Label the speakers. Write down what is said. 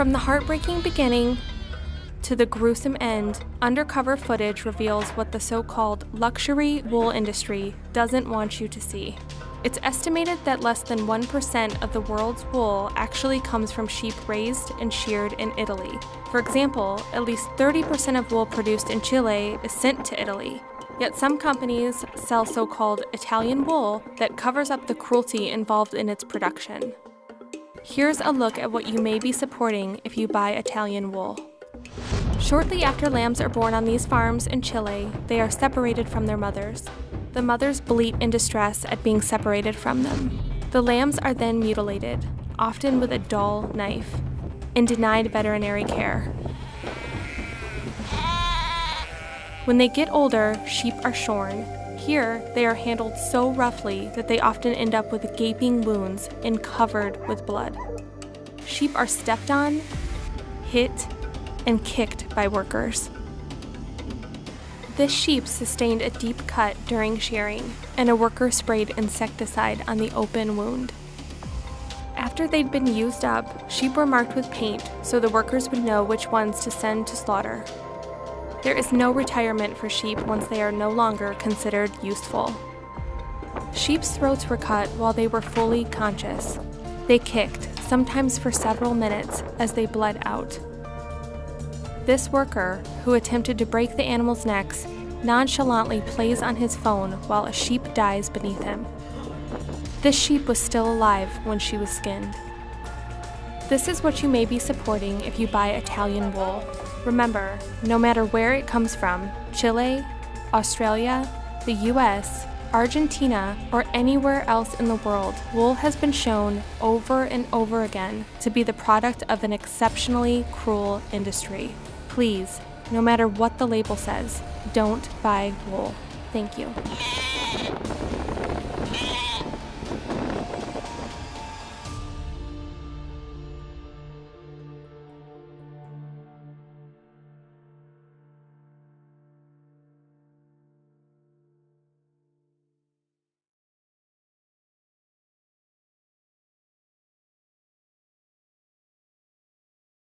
Speaker 1: From the heartbreaking beginning to the gruesome end, undercover footage reveals what the so called luxury wool industry doesn't want you to see. It's estimated that less than 1% of the world's wool actually comes from sheep raised and sheared in Italy. For example, at least 30% of wool produced in Chile is sent to Italy. Yet some companies sell so called Italian wool that covers up the cruelty involved in its production. Here's a look at what you may be supporting if you buy Italian wool. Shortly after lambs are born on these farms in Chile, they are separated from their mothers. The mothers bleat in distress at being separated from them. The lambs are then mutilated, often with a dull knife, and denied veterinary care. When they get older, sheep are shorn. Here, they are handled so roughly that they often end up with gaping wounds and covered with blood. Sheep are stepped on, hit, and kicked by workers. This sheep sustained a deep cut during shearing, and a worker sprayed insecticide on the open wound. After they'd been used up, sheep were marked with paint so the workers would know which ones to send to slaughter. There is no retirement for sheep once they are no longer considered useful. Sheep's throats were cut while they were fully conscious. They kicked, sometimes for several minutes, as they bled out. This worker, who attempted to break the animal's necks, nonchalantly plays on his phone while a sheep dies beneath him. This sheep was still alive when she was skinned. This is what you may be supporting if you buy Italian wool. Remember, no matter where it comes from Chile, Australia, the US, Argentina, or anywhere else in the world, wool has been shown over and over again to be the product of an exceptionally cruel industry. Please, no matter what the label says, don't buy wool. Thank you.